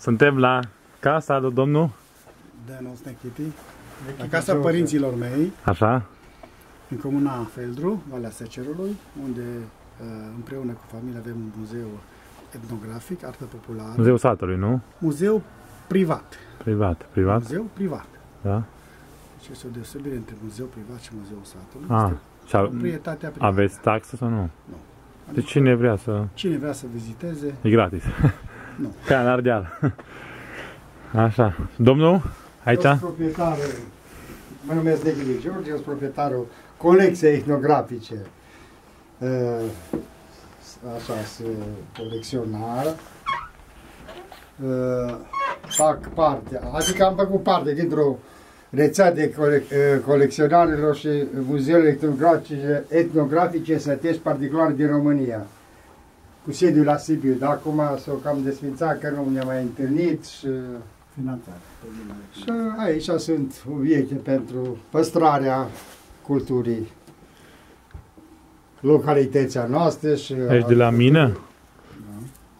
Suntem la casa lui domnul, Dan Ostechiti, la casa părinților mei, așa, în comuna Feldru, Valea Secerului, unde uh, împreună cu familia avem un muzeu etnografic, artă populară, muzeul satului, nu? muzeu privat. Privat, privat, Muzeu privat. da? Deci este o deosebire între muzeu privat și muzeul satului. Ah, Este și a, proprietatea privată. aveți taxă sau nu? Nu. Deci cine vrea să... Cine vrea să viziteze, E gratis. Nu. Ca în Ardeal. Așa. Domnul, aici? Eu sunt proprietarul, mă numesc Deghi George, eu sunt proprietarul colecției etnografice. Uh, Așa, sunt colecționar. Uh, Fac parte, adică am făcut parte dintr-o rețea de cole- uh, colecționarilor și muzeele etnografice, etnografice sătești particulare din România. Cu sediul la Sibiu, dar acum s-o cam desfințat că nu ne-am mai întâlnit și finanțare. și aici sunt obiecte pentru păstrarea culturii localitatea noastră și Ești de la mine?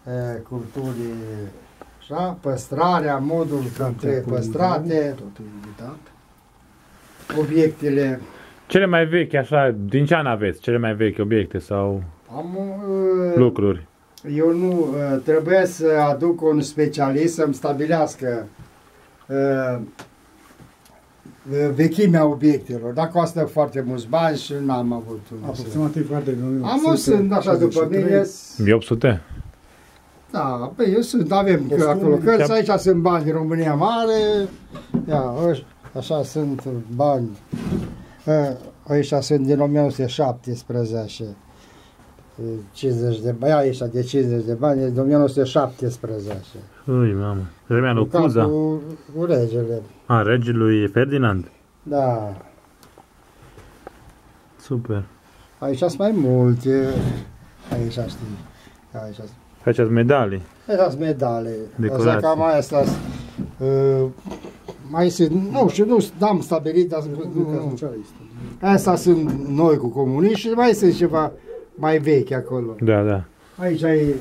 e, culturii așa, păstrarea, modul cum trebuie păstrate, Tot e editat. obiectele. Cele mai vechi, așa, din ce an aveți? Cele mai vechi obiecte sau Am, uh, lucruri? Eu nu, uh, trebuie să aduc un specialist să-mi stabilească uh, uh, vechimea obiectelor. Dacă costă foarte mulți bani și n-am avut unde să... Aproximativ foarte de Am o sunt așa după mine. E 800? Da, pe eu sunt, avem că Costume. acolo cărți, aici sunt bani din România Mare, ia, ăș- așa sunt bani, Ă, aici sunt din 1917, E, 50 de bani, aici de 50 de bani, e din 1917. Ui, mamă. Vremea lui Cu Cuza. capul Cu regele, A, regelui Ferdinand. da. Super. Aici sunt mai multe, aici știi, aici sunt. Faceți medalii. Aici sunt medale. Decorații. Asta cam asta uh, mai sunt, nu știu, nu am stabilit, dar nu, socialistă. Asta sunt noi cu comuniști și mai sunt ceva mai vechi acolo. Da, da. Aici ai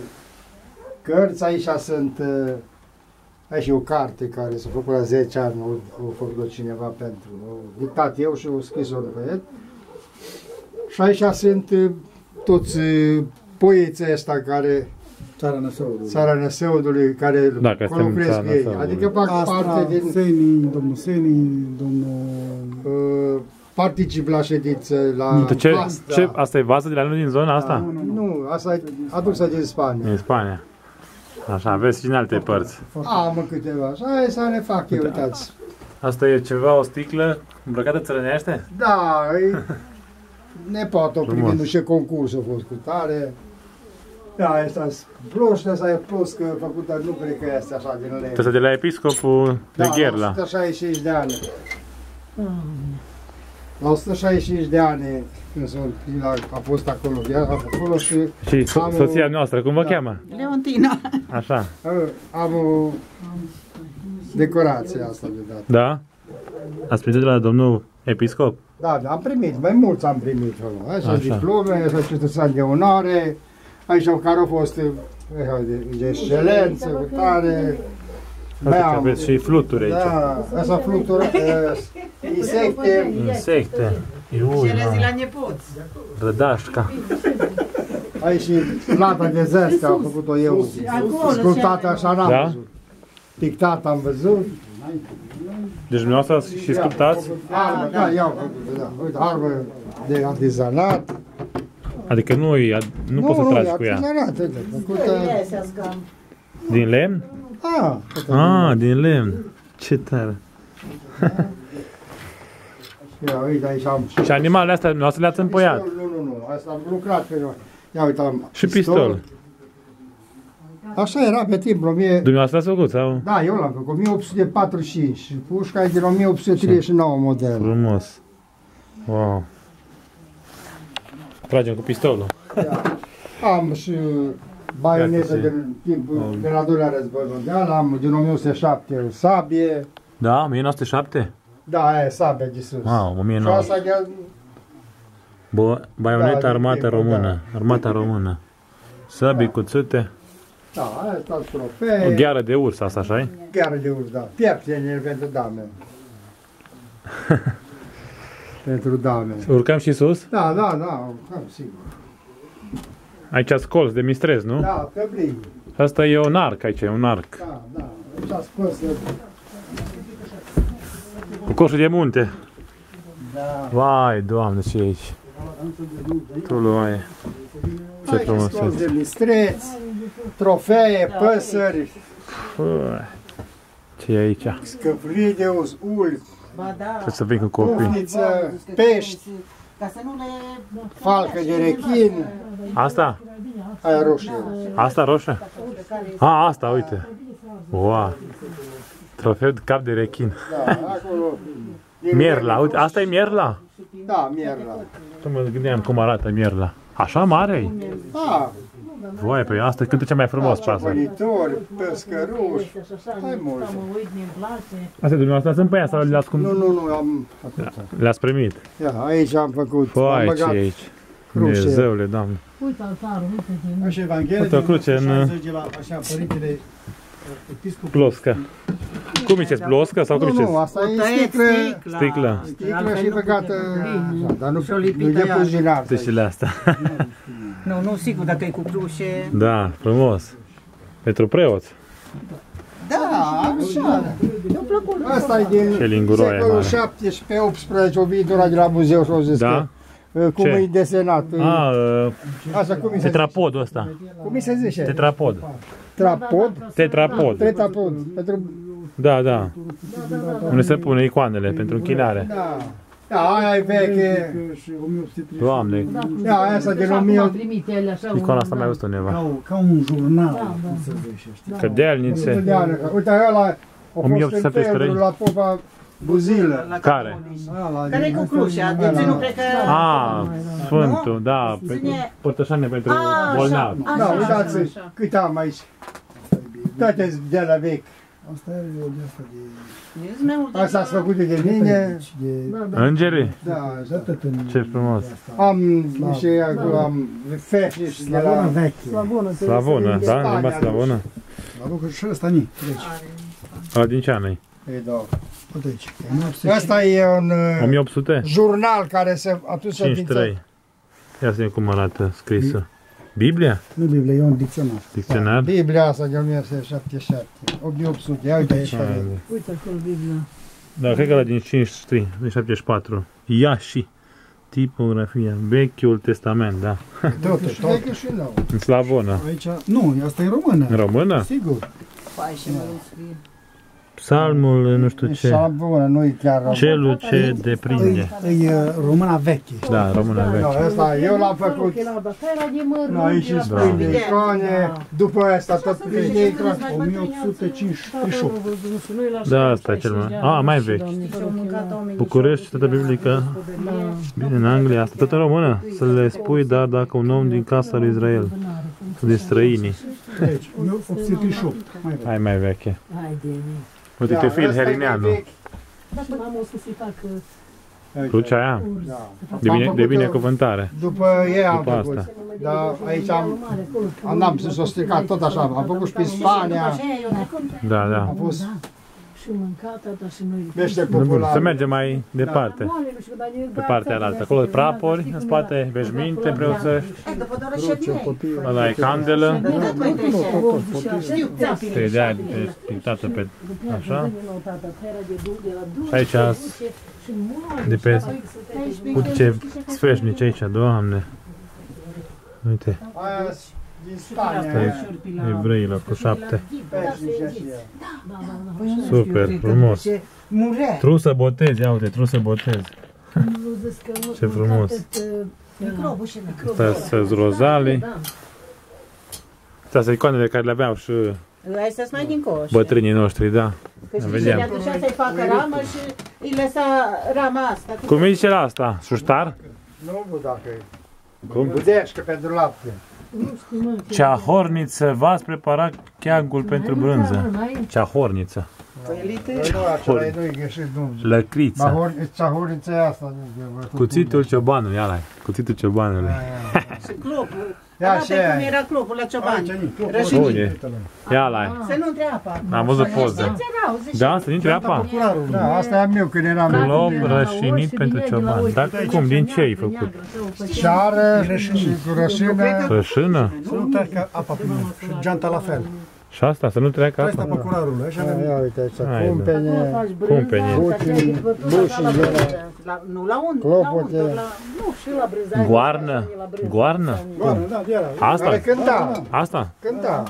cărți, aici sunt uh, aici e o carte care s-a făcut la 10 ani, o, o făcut cineva pentru, o dictat eu și o scris-o pe el. Și aici sunt uh, toți uh, poeții ăștia care, Țara Năsăului. țara Năsăudului, care Da, că suntem lucrez țara cu ei. Năsăudului. Adică fac Asta, parte din... Seni, domnul Seni, domnul... Uh, particip la ședințe, la Tu ce, asta. ce, asta e vază de la noi din zona asta? Nu, nu, nu. Nu, asta e adusă din Spania. Din Spania. Așa, aveți și în alte părți. Am în câteva, așa e să le fac eu, uitați. Asta e ceva, o sticlă îmbrăcată țărănește? Da, e nepotul Frumos. primindu-și concursul a fost cu tare. Da, asta plus, asta e plus că făcută, nu cred că este așa din lemn. Asta de la episcopul de Da, Gherla. la 165 de ani. La 165 de ani, când sunt, la, a fost acolo, ea a acolo și Și so- Am o- soția noastră, cum vă Da. cheamă? Leontina. Așa. uh, am o decorație asta de dat. Da? Ați primit de la domnul episcop? Da, da, am primit, mai mulți am primit. acolo. Așa, Așa. diplome, așa cetățean de onoare, aici au care au fost eh, de, de excelență, cu tare. Mai Uite că am- aveți și fluturi aici. Da, asta flutură, uh, insecte, Insecte. Ui, Cerezi mamă. la nepoți. Rădașca. aici și plata de zestre, am făcut-o eu, sculptată așa n-am Da? văzut. Pictat am văzut. Deci dumneavoastră ați și sculptați? Arbă, da, iau făcut, da. Uite, arbă de artizanat. Adică nu, e- nu, poți să tragi cu ea. artizanat, uite, făcută, Din lemn? ah, Ah, din lemn. Ce tare. Ia, uite, aici am Și animalele astea noastre le-ați împoiat. Pistol, Nu, nu, nu, asta am lucrat pe noi. Ia uite, am Și pistol. Așa era pe timp, 1000... Dumneavoastră ați făcut sau? Da, eu l-am făcut, 1845 și pușca e din 1839 model. Frumos. Wow. Tragem cu pistolul. Am și baionetă Iată, din timpul de la doilea război mondial, am din 1907 o sabie, Da, 1907? da, aia e sabia de sus. Wow, Și 1900. asta de Bă, baioneta Da, armată din timpul, română. Armata română. Săbii, cuțite. Da, aia sunt O trofee, gheară de urs asta, așa gheară de urs, da. Pieptene pentru dame. pentru dame. Urcăm și sus? Da, da, da, da, sigur. Aici scolți de mistrez, nu? Da, tăblii. Asta e un arc aici, e un arc. Da, da. Aici a scos Cu coșul de munte. Da. Vai, doamne, ce e aici? Tu luaie. Ce Aici frumos scos este. de mistreți, trofee, păsări, Ui, Ce e aici? scăfrii de us, ul, Ba da. Trebuie să vin cu copii. Ufniță, pești, Ca să nu le... falcă de rechin, Asta? aia roșie. Asta roșie? A, asta, uite. Wow. Trofeu de cap de rechin. Da, acolo. din Mierla, uite, asta e mierla? Da, mierla. Tu mă gândeam cum arată mierla. Așa mare e? Da, Voi, pe asta cântă cea mai frumos pasăre. Bănitori, pescăruși, hai mulți. Astea dumneavoastră sunt pe aia sau le-ați, cum... Nu, nu, nu, am... le-ați primit? Ia, aici am făcut, am Foai, ce băgat e aici? cruce. Dumnezeule, doamne. Uite altarul, uite din... Așa Evanghelia Uite o din cruce în- 60 la așa părintele episcop. Ploscă. Cum ziceți, ploscă sau cum Nu, nu, ziceți? asta e Tăieți sticlă, Sticlă. sticlă și băgată, așa, dar nu, Și-o nu lipită e ea. pus din artă. Tășile astea. Nu, nu, sigur, dacă e cu cruce. Da, frumos. Pentru preot. Da, așa. Mi-a plăcut. Asta e din Ce linguroaie secolul mare. 17-18, o viitora de la muzeu și au zis Da? că, cum Ce? e desenat. A, uh, Asta cum e se tetrapodul ăsta. Cum îi se zice? Tetrapod. Trapod? Tetrapod. Tetrapod. Pentru... Da, da. Unde se pune icoanele pentru închinare. Da. Da, aia e veche. Și 1830. Doamne, Da, aia asta din Și acum 1000. am primit ele așa icoana un- asta mai văzut Ca, undeva. o- ca un jurnal, Da, cum da. să zice, știi? Cădealnițe. Uite, ăla a fost în 1873. Pedru la popa Buzilă. La Care? Ăla Care e din- cu crucea? De ăla. ce nu cred că... A, Sfântul, da, pe Ține- părtășanie pentru A, bolnavi. așa, Da, așa, uitați așa. cât am aici. Toate de la vechi. Asta e de asta de... Ești mai mult de Asta la- ați făcut de mine. de Da, da. Îngerii? Da, de atât în... Ce frumos. am și acolo am fești de Slavona la... veche. Slavonă, să Slavonă, vezi da? să În limba Spania, slavonă? Slavona și ăsta ni. Deci, Ăla din ce an e? Ei, da. uite aici. 1800. Asta e un uh, 1853. jurnal care se atunci se înființă. Ia să vedem cum arată scrisă. Biblia? Nu Biblie, e un dicționar. Dicționar? Biblia asta de 1977. 8800. Ia uite aici. care- Uite acolo Biblia. Da, cred că la din 53, din 74. Iași. Tipografia. Vechiul Testament, da. Totul, Și tot. veche și nou. În slavonă. Aici, nu, asta e română. În română? Sigur. Păi, și mă înscrie. Psalmul, nu știu ce. Șabună, nu e chiar român. Celul ce deprinde. E, e uh, româna veche. Da, în română Nu, vechi. asta eu l-am făcut. Era, dar care era de măr, Nu, aici era îți pe prinde Biblie. icone, după asta tot prinde icone. 1858. Da, asta e cel mai- A, mai vechi. Și-au mâncat oamenii București, și-au Citatea Biblică. Bine, în Anglia, asta tot în română. Să le spui, dar dacă un om din casa lui Israel, din străinii. Deci, 1838. Mai veche. Hai mai veche. Hai de mine. Uite, Da, Teofil ăsta e Herineanu. vechi. Da, până am o să se facă Crucea aia? Da. De, Am bine, de făcut-o binecuvântare. După ei am După făcut. asta. Da, aici am, am, n-am să s-o stricat tot așa, am făcut și pe Spania, Da, da. am fost și mâncat, dar și noi. mește Bun, popular. să mergem mai departe. Pe partea altă. Acolo prapori, în spate veșminte preoțești. După doar ședine. Ăla e candelă. Da, Pe de aia e pictată pe așa. Și aici de pe Uite ce sfeșnici aici, doamne. Uite, Aia din asta Spania, e evreilor cu șapte. peșnice și ea. Super, frumos. Murea. Trusă botez, ia uite, trusă botez. Ce frumos. Microbul și microbul. Astea sunt rozalii. Da. Astea sunt icoanele care le aveau și Astea sunt mai din coș. bătrânii noștri, da. Că știi, Vedeam. le aducea să-i facă ramă și îi lăsa rama asta. Cum îi zice la asta? Șuștar? Nu, bă, dacă e. Cum? Budeșcă pentru lapte. Cea horniță, v-ați preparat cheagul pentru brânză. Cea horniță. Elite. Nu, acela e nu-i greșit, nu. Lăcrița. Mahor, țahorița e asta. nu, de- de- Cuțitul ciobanului, ia Cuțitul ciobanului. Și clopul. Ia Arată și aia. cum era clopul la ciobani. Aici, nici, Rășinit. Unde? Ia la Să nu intre apa. Am văzut poză. Erau, zici. Da, să intre apa. Procurarul. Da, asta e a meu când eram Clop mic. rășinit pentru cioban. Dar cum, din ce ai făcut? Ceară și cu rășină. Rășină? Să nu treacă apa prin el. Și geanta la fel. Și asta, să nu treacă Asta apa? procurarul. Așa Ia, avem. ia uite aici, Hai, da. cumpene, Cumpene. bușii de la... La, nu la un, la Clopote. un, la, Nu, și la brânzare. Goarnă? Goarnă? Goară, da, de era. Asta? Care cânta, Asta? cânta.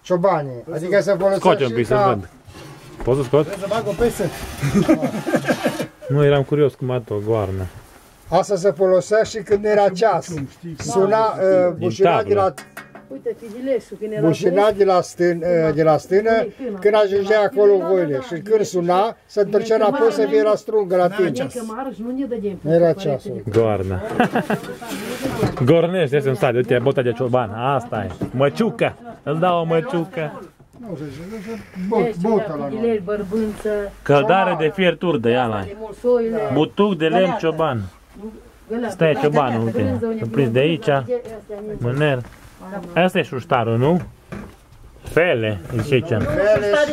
Ciobanii, adică se Scoate un folosește pic și să ca... văd. Poți să scot? Trebuie să bag o peste. Nu, eram curios cum arată o goarnă. Asta se folosea și când era ceas. Suna uh, bușina tablă. de la, Uite, Fidileșul, când era bușina de la, stân, uh, de la stână, când ajungea acolo voile. Și când suna, se întorcea înapoi să fie la strungă la tine. Că mară și nu ne dădem. Nu era ceasul. Goarnă. Gornești, este în stadiu. Uite, bota de cioban. Asta e. Măciucă. Îl dau o măciucă. Nu, se zice, bot, botă la noi. Fidileș, bărbânță, Căldare de fier turdă, ia la mulsoile. Butuc de lemn cioban. Stai ciobanul, uite. Îl prins de aici. Mâner. Asta e șuștarul, nu? Fele, zice aici. Stare,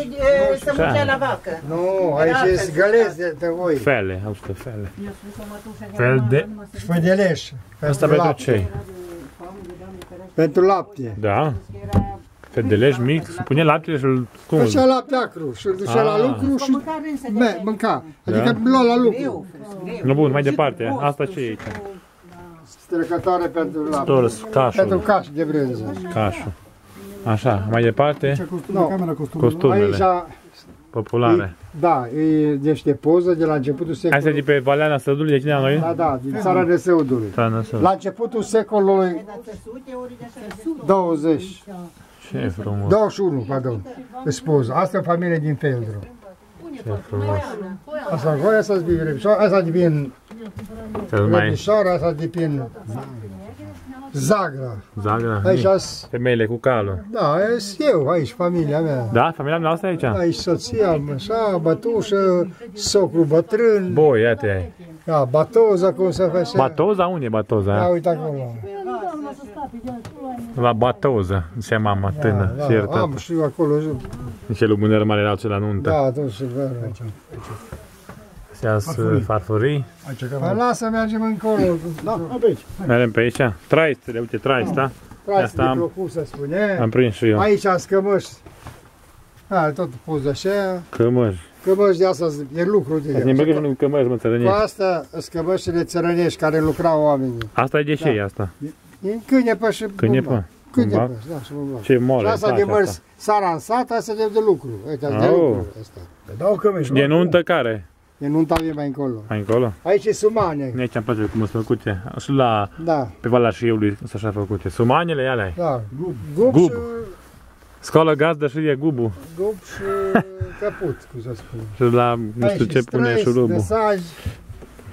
e, să muncea la vacă. Nu, aici e zgălezi de, de voi. Fele, auzi că fele. Fel de... Fădeleș. Asta pentru ce? Pentru lapte. Da? Fedeleș mic, se pune laptele și îl... Cum? îl- Făcea lapte acru și îl ducea la Ah. lucru și Mâncare însă de me, mânca. Adică Da. lua la lucru. greu, greu. Nu, bun, mai departe. Asta ce e aici? Strecătoare pentru lapte. Tors, Pentru cașul, caș de brânză. cașul. Așa, mai departe, Ce costum, Nu. camera costumului. Aici, costumele populare. da, e niște poză de la începutul Astea de secolului. pe Valeana Sădului, de cine a noi? Da, da, din țara de Seudului. Țara Sădului. La începutul secolului 20, Ce frumos, 21, pardon, îți poză. Asta e o familie din Feldru. Ce frumos. Asta voi, asta de Rebișoara, asta de prin Să mai Rebișoara, asta de prin Zagra. zagra. Aici, as- Femeile cu calul. da, e eu aici, familia mea. Da? Familia mea asta e aici? Aici soția, așa, bătușă, socru bătrân, Boi, iată ai. da, batoza, cum se face. Batoza? Unde e Da, Batoza? uite acolo. La Batoza, zicea mama tână Da, și iertată. am și eu acolo. Nici lui Bunăr Mare erau ce la nuntă. Da, atunci și vă Se Farfurii. farfurii. Aici Păi camera. lasă, mergem încolo. Da, a, pe aici. Mergem pe aici. Traistele, uite, traista. Trați Asta am- plăcut să spune. Am prins și eu. Aici scămăși. Da, tot poză așa. Cămăși. Cămăși de asta e lucru de Să ne băgăm în cămăși, mă, Cu țărănești. asta scămășile țărănești care lucrau oamenii. Asta e de ce e Da. asta? E câinepă și Câinepă? bumbac. Câinepă, Bumbac? da, și bumbac. Ce Și mole, asta de place mărs, asta. sara în sat, asta e de lucru. Uite, de Au. lucru asta. Dau cămești. De nuntă care? E nunta mea mai încolo. Mai încolo? Aici e sumane. Mie ce-mi place cum sunt făcute. Și la, Da, pe Valea Șiului sunt așa făcute. Sumanele, ia le da. Gub, Gub. și, Scoală gazdă și e gubul. gub și caput, cum să spun. Și la, nu știu Aici ce pune străzi, șurubul. Mesaj,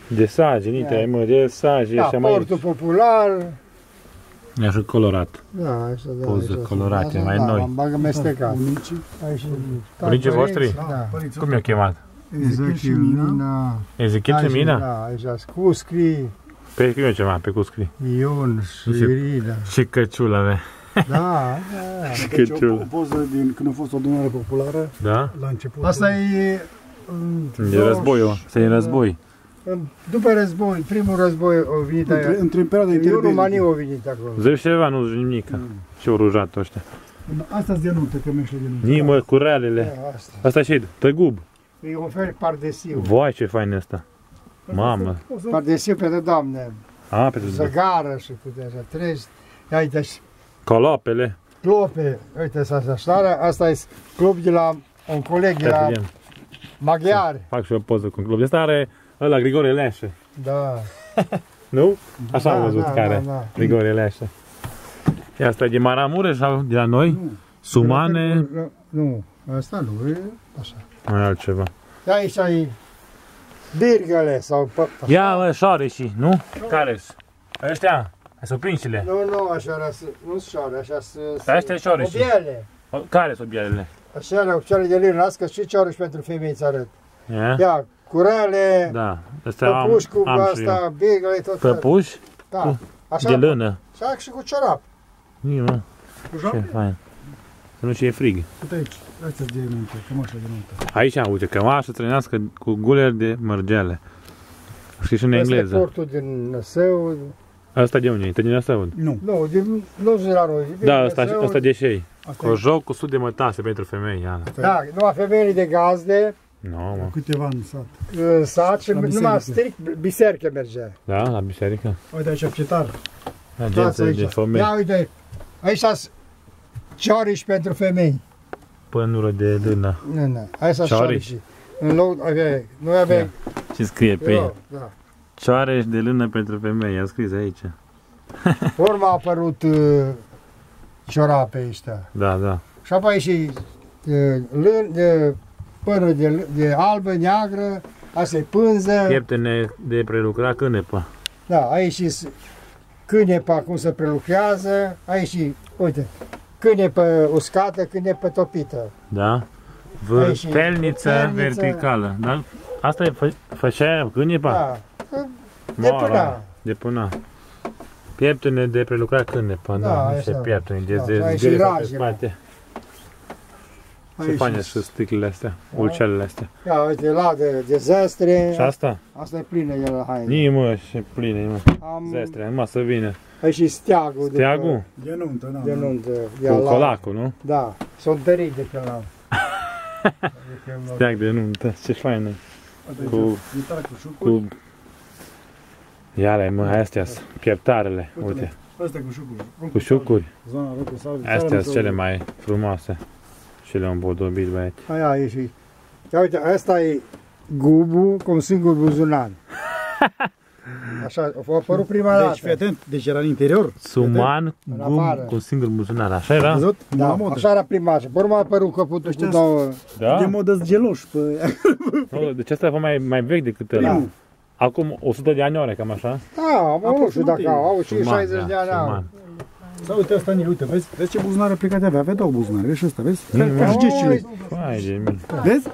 De sage, nite, mă, de sage, da, așa mai portul popular. E așa colorat. Da, așa, da. Poze așa, colorate, așa, mai da, noi. Am bagă mestecat. Unicii. Aici, Bunicii da, voștri? părinți, Da. Părinții Cum i-a chemat? Ezechiel și Mina. Ezechiel și Aici, Mina? Da, aici, Scuscri, Pe cum e ceva, pe cuscri. Ion și Și- Irina. Și căciul avea. Da, da. Deci o, Căciul. o poză din când a fost o adunare populară Da? la început. Asta e... în E războiul, să e război. În- După război, primul război au venit Între, aia. între în perioada Eu România interbelică. au venit acolo. Zici ceva, nu zici nimic. Și au rujat ăștia. Asta sunt de nuntă, cămeșile de nuntă. Nimă, cu realele. Da, Asta. Asta și tăgub. E un fel pardesiu. Voi ce fain e asta. Mamă. Pardesiu pentru doamne. A, pentru Zăgară și cu de așa. Treci. Ia uite și colopele. clope. Uite asta, asta, asta e club de la un coleg de Ia să la vedem. maghiar. Fac și eu o poză cu un club. De asta are ăla Grigore Leașă. Da. Nu? Așa am Da, văzut da, care. da, da. Grigore Leașă. Și asta e de Maramureș sau de la noi? Sumane, Nu, asta nu, e așa. mai altceva. Ia aici ai birgăle sau... pă- Ia mă, șoreșii, nu? care -s? Ăștia? Sunt prinșile. Nu, nu, așa, era să- nu șoare, așa să... Dar astea e șoreșii. Obiele. Care sunt bielele? Așa, cele de lână, las că și ciorăși pentru femei ți arăt. Ia? Ia, curele, Da. Astea am, păpuși cu am și eu. asta, bigăle, tot felul. Păpuși? Da. Așa, De lână. așa și cu ciorap. Nii, mă. Cu Ce joc? fain. Să nu și e frig. Uite aici, astea de nuntă, cămașa de nuntă. Aici, uite, cămașă trăinească cu guler de mărgele. Știi și în Asta e engleză. portul din Năsău. Asta de unde? e? Din asta Nu, Nu, din, nu sunt la noi. din Da, asta, Năsău. asta de șei. asta e Cojoc cu sud de mătase pentru femei, Iana. Da, numai femeile de gazde, Nu, mă. câteva în sat. în sat și La numai biserică. strict biserică mergea. Da, la biserică. Uite aici cetar. Uitați Agență de aici. femei. Ia uite, aici sunt cioriși pentru femei. Pănură de lână. Nu, nu, aici sunt Cioriși. cioriși. În loc, avea, noi avem, Ce scrie pe eu, ei? da. Cioareș de lână pentru femei, a scris aici. Urma a apărut uh, ciorape ăștia. Da, da. Și apoi și uh, lân, de, pără de, lân- de albă, neagră, asta e pânză. Pieptene de prelucrat cânepă. Da, aici și s- cânepa cum se prelucrează, aici și, uite, cânepă uscată, cânepă topită. Da? Aici și Vârtelniță vârtelniță. verticală. Da? Asta e fă, făcea cânepa? Da, de până. De până. Pieptene de prelucrat cânepa, da, Da, da niște așa. pieptene de Da, de și aici zgârie pe rajele. spate. Ce Aici faine și- și sticlele astea, Da. ulcelele astea. Ia, uite, la de, de zestre. Și asta? Asta e plină de la haine. Nii mă, și pline, mă. Am, Zestre, numai să vină. Aici și steagul. de Steagul? De nuntă, da. pe- De nuntă. de Cu ala. colacul, nu? Da, sunt tărit de pe la. Adică, Steag de nuntă, ce fain e. Uite aici, Cu- Chitară cu șucuri. Cu... Iale, mă, astea sunt pieptarele, uite. Astea cu șucuri. Cu șucuri. Zona rocă sau Astea sunt cele mai frumoase. Și le-am împodobit, băieți. Aia e și... Ia uite, asta e gubul cu un singur buzunar. Așa, a apărut prima Deci, dată. fii atent, deci era în interior. Suman, În gum afară. cu un singur buzunar, așa era? Văzut? Da, La modă. așa era prima dată. Pe urmă a apărut căputul cu Ăștia două... Da? De modă geloși pe Nu, Deci asta e mai, mai vechi decât ăla. primul. Acum 100 de ani ore, cam așa? Da, mă, nu știu dacă Aproximativ. au, au și Suman, 60 de ani au. Suman. Sau uite asta, Nil, uite, vezi? Vezi ce buzunare plecate avea? Avea două buzunare, vezi și ăsta, vezi? Mm, Ca ca și oi. gecile. Hai de mine. Vezi?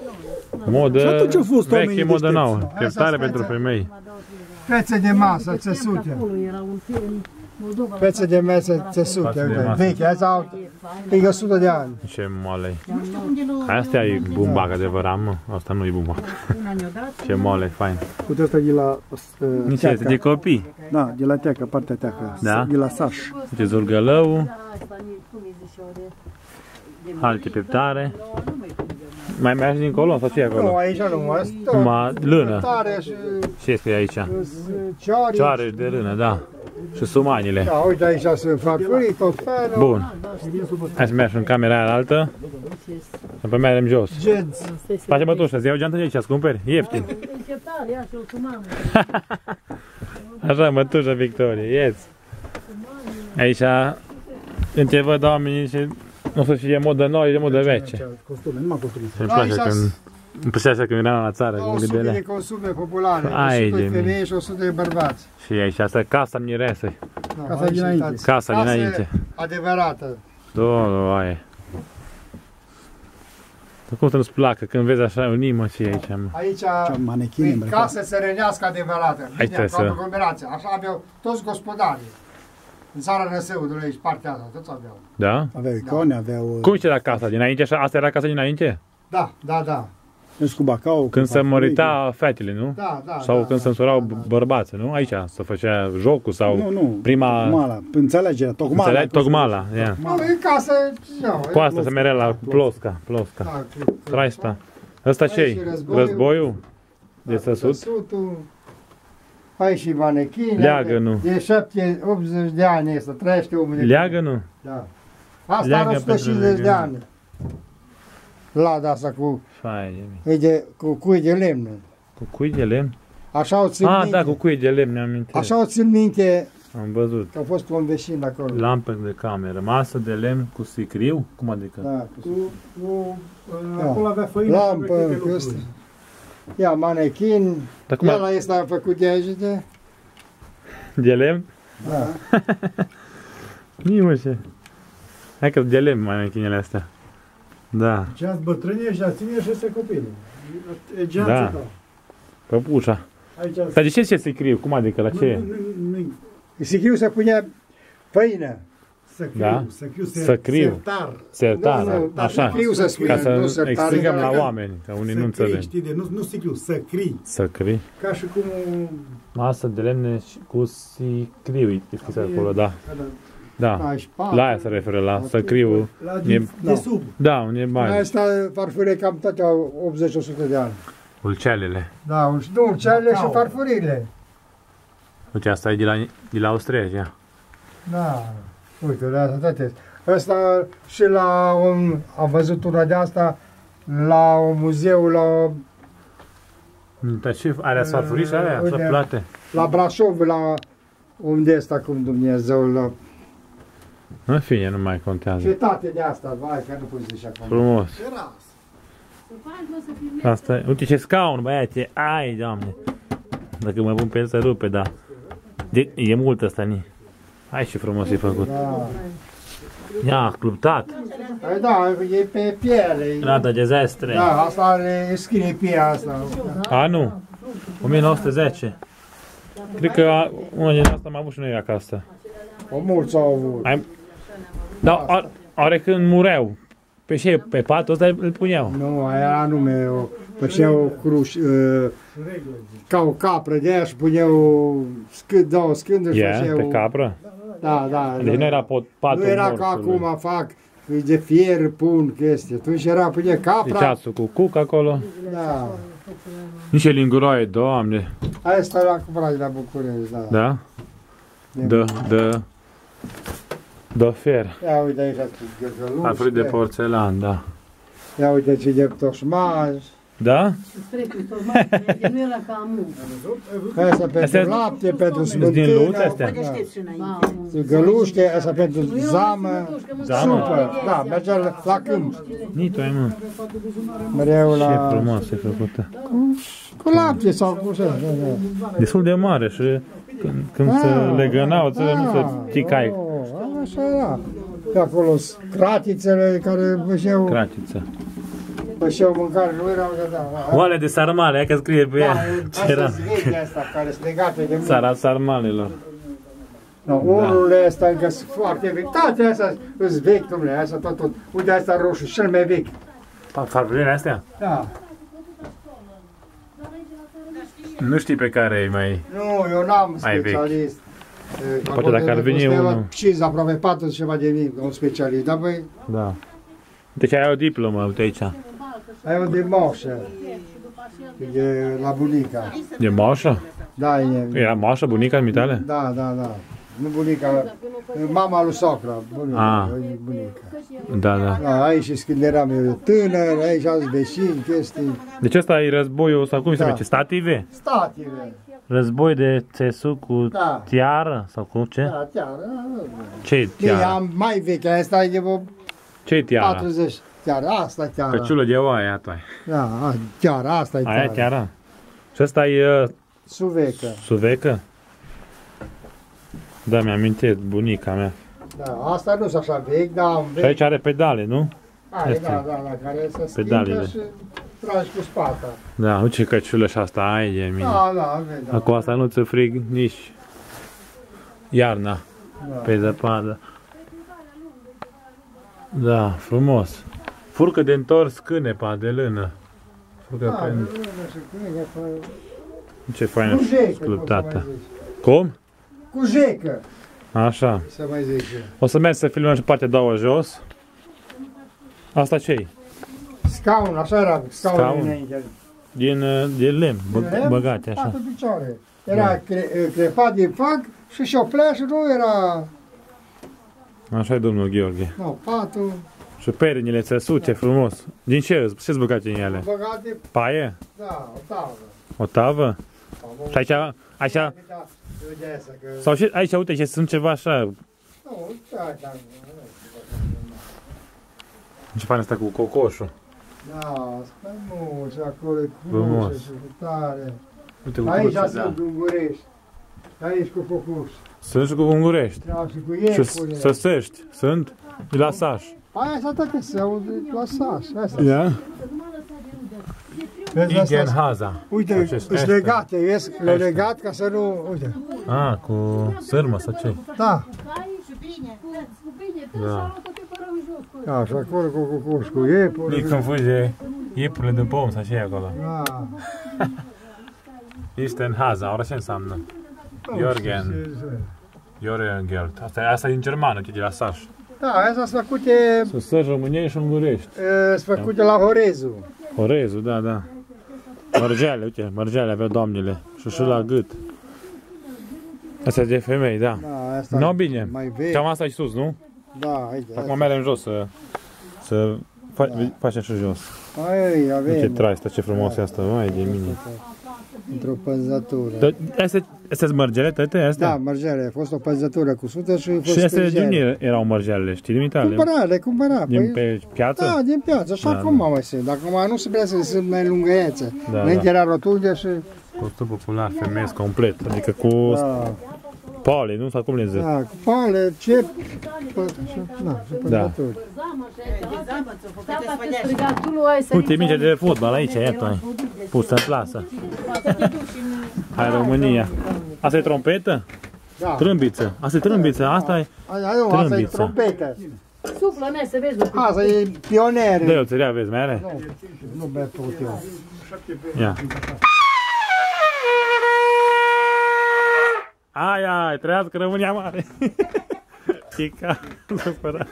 Modă Și atunci au fost veche, oamenii modă deștepți. nouă. Asta Pieptare speță. pentru femei. Pețe de masă, țesute. Acolo era un film Moldova. Pețe de masă, țesute. Față de uite, masă. Vechi, azi au pică 100 de ani. Ce moale Nu știu unde nu... Astea e bumbac adevărat, mă. Asta nu e bumbac. Una ne-o dat. Ce moale, fain. Uite asta e la uh, Nici este teacă. de copii. Da, de la teacă, partea teacă. Da? E la saș. Uite zurgălău, Da, asta, cum îi zice ore? alte pieptare. Mai mergi dincolo sau ce e Nu, acolo? aici nu mai stă. Numai lână. Tare și Ce este aici? cioare. Cioare de lână, da. Și sumanile. Da, uite aici sunt farfurii, tot felul. Bun. Hai să mergem în camera aia altă. Să pe mergem jos. Genți. Face bătușă, îți iau geantă de aici, îți cumperi? Ieftin. Începtare, ia și o sumană. Așa, mătușă Victorie, yes. Aici, în ce văd oamenii și nu știu și e modă nouă, e modă veche. Costume, numai costume. Și îmi place Aici când, îmi plăcea așa când eram la țară, când 200 gândeam. de consume populare, Ai 100 de de mine. femei și 100 de bărbați. Și aici, asta casa miresă, Da, Casa aici dinainte. uitați. casa Casă dinainte. adevărată. Doamne, aia. Dar cum să nu-ți placă când vezi așa un nimă și aici, mă? Aici Cea manechine e îmbrăcat. casă țărănească adevărată. Aici Bine, trebuie ca să- aglomerație. Așa aveau toți gospodarii. În țara Năsăudului, aici, partea asta, toți aveau. Da? Aveau icone, aveau... Cum era casa dinainte? Așa, asta era casa dinainte? Da, da, da. Vezi cu bacau. cu Când se farfurii, mărita fetele, nu? Da, da. Sau da, când da, se însurau da, da. bărbați, nu? Aici se făcea jocul sau Nu, nu. prima... Tocmala. Înțelegerea. Tocmala. Înțelegi? Tocmala, ia. Nu, e casă, nu. Cu asta se merea la plosca, plosca. Da, cu- cu- Traista. Ăsta ce Aici războiul. Războiul? De da, săsut? Săsutul. Aici și manechine. Leagănul. De 7, 80 de ani este, trăiește omul de Leagănul? Da. Asta Leagă are pentru 150 de leagă. ani. Lada asta cu, Fai de mine. e de, cu cui de lemn. Cu cui de lemn? Așa o țin Ah, minte. da, cu cui de lemn, mi-am amintit. Așa o țin minte Am văzut. că a fost un veșin acolo. Lampă de cameră, masă de lemn cu sicriu? Cum adică? Da, cu Cu, cu, Da. acolo avea făină. lampă, avea câte cu lucruri. ăsta. Ia manechin. Dar cum El este a făcut de aici de... De lemn? Da. Nici mă ce. Hai că de lemn mai închinele astea. Da. Ce ați bătrânești, dar ține și este copilul. E geanță Da. ta. Păpușa. Aici Dar de ce se scriu? Cum adică? La ce? Nu, nu, nu, Sicriu se pune făină. Săcriu, Da. săcriu, Săcriu. sertar. Sertar. Nu, nu, dar Așa. sicriu se spune, Ca nu să sertar. explicăm e la dacă- oameni, că unii nu Săcrii, înțeleg. știi, de, nu, nu sicriu, săcrii. Săcri. Ca și cum... Masă de lemne și cu sicriu, e scris acolo, da. Da. Da, și patru. La aia se referă, la săcriu. La E- de, de da. sub. Da, unde e bani. Asta farfurie cam toate au 80-100 de ani. Ulcealele. Da, nu, cearele și Cacao. farfurile. Uite, asta e de la, de la Austria, ia. Da, uite, de asta toate. Ăsta și la un, am văzut una de asta la un muzeu la, Dar ce, alea s farfuriș, alea, Uite. să plate. la Brașov, la unde este cum Dumnezeu, la În fine, nu mai contează. cetate de asta, vai, că nu poți zice acum. Frumos. Era. Asta e. Uite ce scaun, băiate. Ai, doamne. Dacă mă pun pe el să rupe, da. De, e mult ăsta, ni. Hai ce frumos e făcut. Da. Ia, cluptat. Păi da, e pe piele. Rada dezastre. Da, asta are, scrie pe asta. A, nu. 1910. Cred că a- una din asta am avut și noi acasă. O mulți au avut. Ai... Da, a- are când mureau. Pe ce? Pe patul ăsta îl puneau. Nu, aia era nume, o, făceau cruș, uh, ca o capră de aia și puneau scând, două scânduri și E, făceau... pe capră. Da, da. Deci da. nu era pot, patul Nu era ca mortului. acum fac de fier pun chestii. Atunci era pune Și capra. ceasul cu cuc acolo. Da. Niște linguroaie, doamne. Asta l-am cumpărat de la București, da. Da? Dă, dă, dă fer. Ia uite aici cu găgălușe. Farfurii de porțelan, da. Ia uite ce de toșmaj. Da? Nu era ca amu. Asta pentru Astea- lapte, pentru din lut smântână. astea? Da. Știți și înainte. Găluște, asta pentru zamă. Zamă? Supă. Da, mergea la, la câmp. Nitu ai, mă. Mereu Ce la... frumos e făcută. Cu lapte sau cu ce. Da, da. Destul de mare și când, când se legănau, țările nu se ticai Oh, Așa era. Pe acolo s- cratițele care făceau, cratiță. făceau mâncare, nu erau de da. da. Oale de sarmale, hai că scrie pe Da, ea. Ce era? asta veche asta, care sunt legate de mult. Țara sarmalelor. Da, ururile astea încă sunt foarte vechi. Toate astea sunt vechi, domnule, asta tot, tot. Uite, asta roșu, cel mai vechi. Farfurile astea? Da. Nu știi pe care e mai... Nu, eu n-am Mai vechi. specialist. E, Poate dacă ar veni costă unul. 50, aproape 40 ceva de mii, un specialist. Dar băi, Da. Deci ai o diplomă, uite aici. ai o de moșă. E la bunica. E moșă? Da, e. Era moșă bunica mitale? Da, da, da. Nu bunica, mama lui socra, bunica, Ah. e bunica. Da, da. Da, aici când eram eu tânăr, aici alți vecini, chestii. Deci ăsta e războiul, sau cum se Da. numește? Stative? Stative. Război de țesu cu Da. tiară? Sau cu ce? Da, chiar. Ce e Bine, tiara? am mai veche, asta e de vreo Ce e tiara? 40. Chiar, asta e chiar. Căciulă de oaie, tu ai. Da, a, chiar, asta e Aia e chiar. tiara? Și ăsta e uh, Suvecă. suvecă? Da, mi-amintesc, bunica mea. Da, asta nu sunt așa vechi, dar am Și vechi. aici are pedale, nu? Are, este. da, da, da, care se Pedalele. schimbă și tragi cu spata. Da, uite ce căciulă și asta ai de mine. Da, da, vezi, da. Acum asta nu ți frig nici iarna Da. pe zăpadă. Da, frumos. Furcă de întors cânepa de lână. Furcă Da, pe... nu știu cum e, fă- Ce faină Cu jecă, cum să sculptată. mai zici. Cum? Cu jecă, Așa. să mai zice. O să merg să filmăm și partea a doua jos. Asta ce Scaun, așa era scaunul Scaun. înainte. Din, uh, din lemn, bă, Lemn? băgate așa. Patru picioare. Era cre, crepat din fac și șoplea și nu era... Așa e domnul Gheorghe. Nu, patul Și perinile țesute frumos. Din ce? Ce-ți băgate în ele? băgate, Paie? da, o tavă. O tavă? Și aici, aici, Da, uite asta că... sau și aici, uite, ce sunt ceva așa, Nu, da, da, ce fain asta cu cocoșul. Da, stai mult, și acolo e Frumos. cruce și cu tare. Uite cu Aici cruce, da. sunt ungurești. Aici cu focus. Sunt și cu ungurești. Da, și cu Și iepure. săsești. Sunt de la Saș. Aia asta toate se aude la sas. Asta. Ja? Vezi asta? Igen haza. Uite, Acest sunt este. legate, vezi? Le legat ca să nu... Uite. Ah, cu sârmă sau ce? Da. Da. Da, și acolo cu cucuș, cu iepuri. Nici când fuge iepurile din pom sau ce e acolo. Da. Este în haza, ora ce înseamnă? Jorgen. Jorgen Geld. Asta, e- asta e în germană, ce de la Saș. Da, astea sunt făcute, Să sări românești și ungurești. e, sunt făcute la Horezu. Orezul, da, da. Mărgeale, uite, mărgeale avea doamnele. Și și la gât. Asta e de femei, da. Da, asta No, bine. mai vechi. Cam asta e sus, nu? Da, aici. Acum mergem jos să, să fa- facem și jos. Ai, Uite, avem. trai, asta ce frumos e asta, mai de mine. Într-o păzătură. Dar astea, astea sunt mărgele tăte, astea? Da, mărgele. A fost o păzătură cu sută și a fost Și astea de spânzele. unde erau mărgealele, știi, din Italia? Cumpăra, le cumpăra. Din Păi, pe piață? da, din piață. Și Da, acum da. mai sunt. Dacă mai nu se vrea să sunt mai lungăiețe. Da, Înainte da. era rotunde și... Costul popular, femeiesc complet, adică cu Da, pale, nu? Sau cum le zic? da, cu pale, ce... Pă, și, da, și păzături. Uite, minge de fotbal aici, iată, ai. pusă în plasă. Hai România. Asta e trompetă? Da. Trâmbiță. Asta e trâmbiță, asta e... Aia nu, asta e Trâmbiță. trompetă. Suflă, ne, să vezi. Asta e pionier. De eu țărea, vezi, mai are? Nu, nu bea tot eu. Ia. Ai, ai, trăiască România mare. Chica, supărat.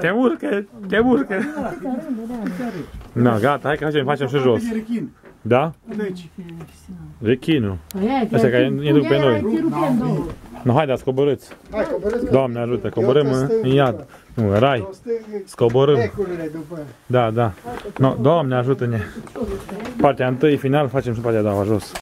Te urcă, te urcă. Da, gata, hai că facem, facem și jos. Da? Deci, Rechinul. Asta care ne duc pe noi. Nu, haideți, coborâți. Hai, coborâți. Doamne ajută, coborâm în, în iad. Nu, în rai. Scoborâm. Ecurile după. Da, da. No, Doamne ajută-ne. Partea întâi, final, facem și partea a doua jos.